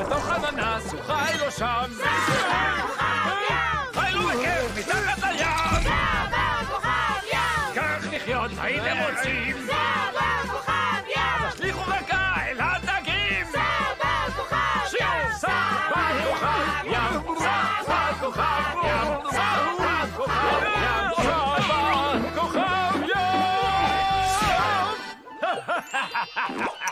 בתוך עננה שוחה לו שם! חי לו בכיף מתחת לים! כך לחיות הייתם רוצים! תשליכו רכה אל הדגים! שירו סבא כוכב ים! סבא כוכב ים! סבא Ha ha ha ha ha!